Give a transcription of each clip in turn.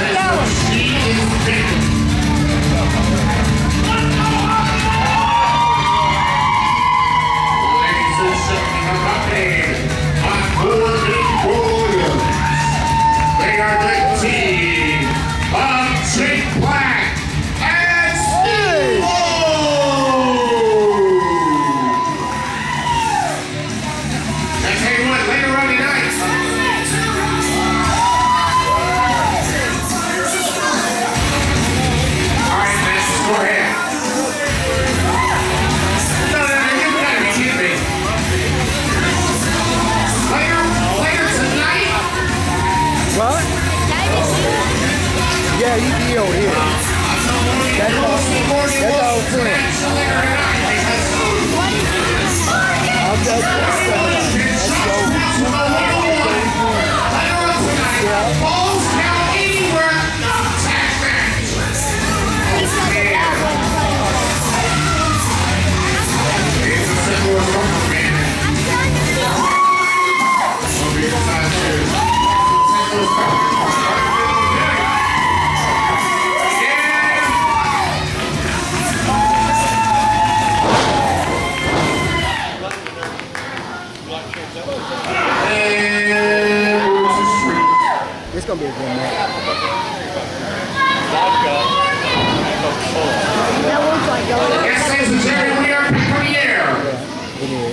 Go. yeah, he be here. That's all. That's I'm saying. I'm just. I'm just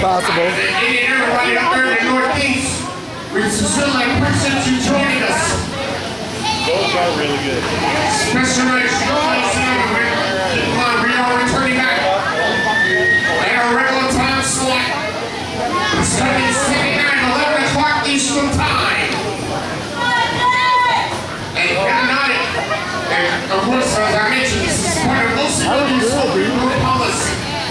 Possible. And Indiana right up there in the Northeast. We sincerely appreciate you joining us. Both are really good. Special Rich, we are returning back. At our regular time slot, starting Saturday night, 11 o'clock Eastern Time. And, and, of course, as I mentioned,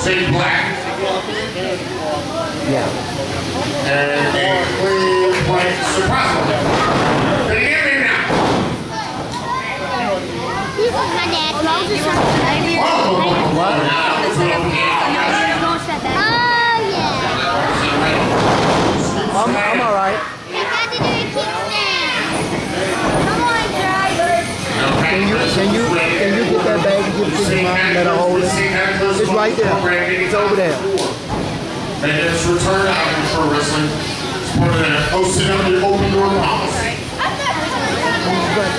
say black. Yeah. And a clean white supremacy. Can you hear me now? My dad. What? Oh, yeah. I'm, I'm alright. Can you, can you? let her hold it. It's right there. It's over there. And it's returned out Wrestling. Of the Open Door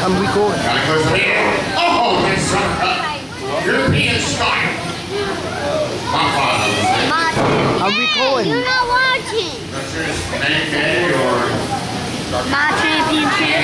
I'm recording. The. Oh, it's from European style. My father. I'm recording. You're not watching. Or... My championship.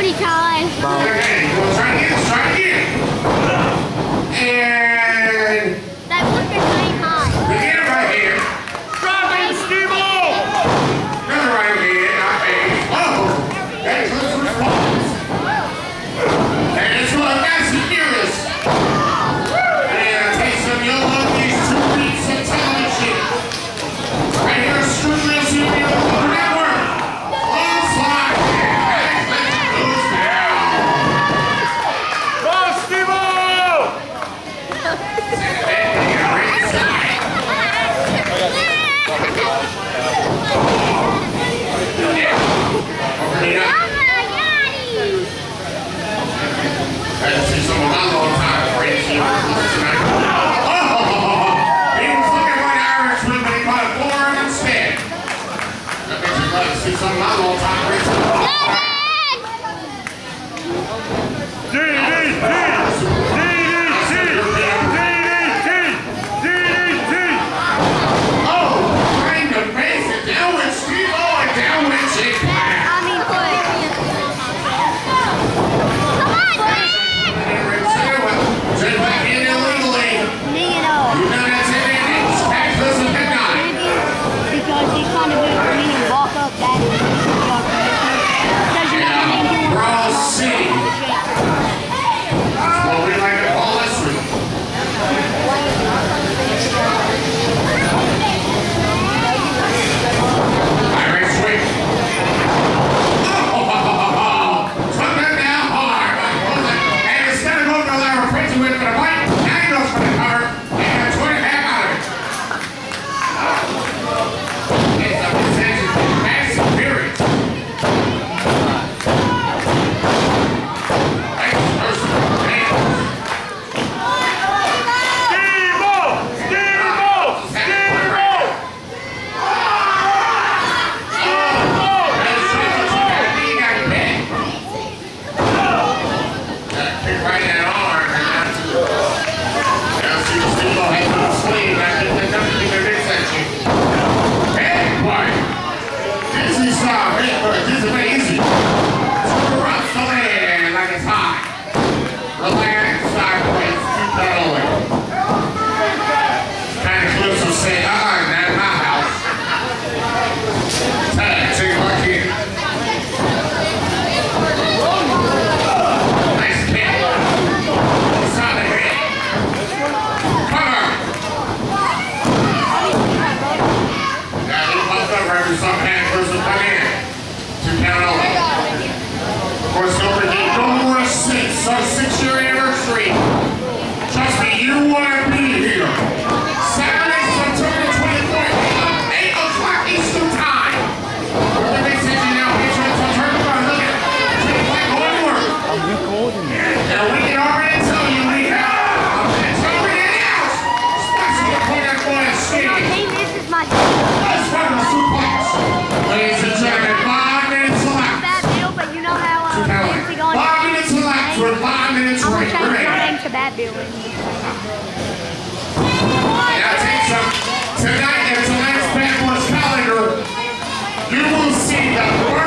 สวัช่ะ He's on Mamo. A bad that doing? Tonight, at tonight's Backwoods Calendar, you will see that.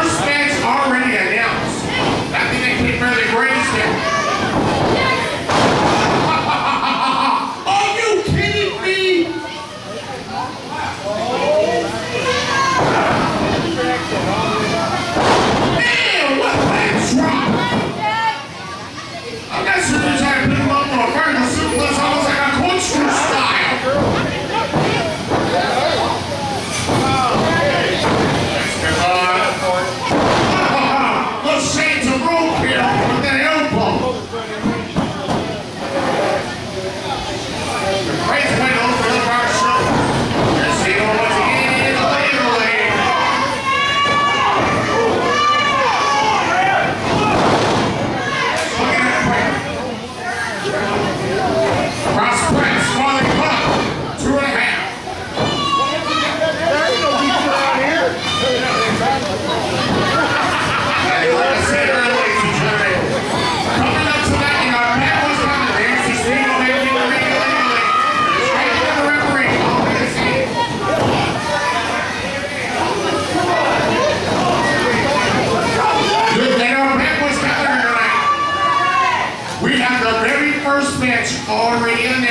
Montgomery in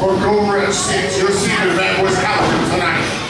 for Go Red Skins. Your senior that was happening tonight.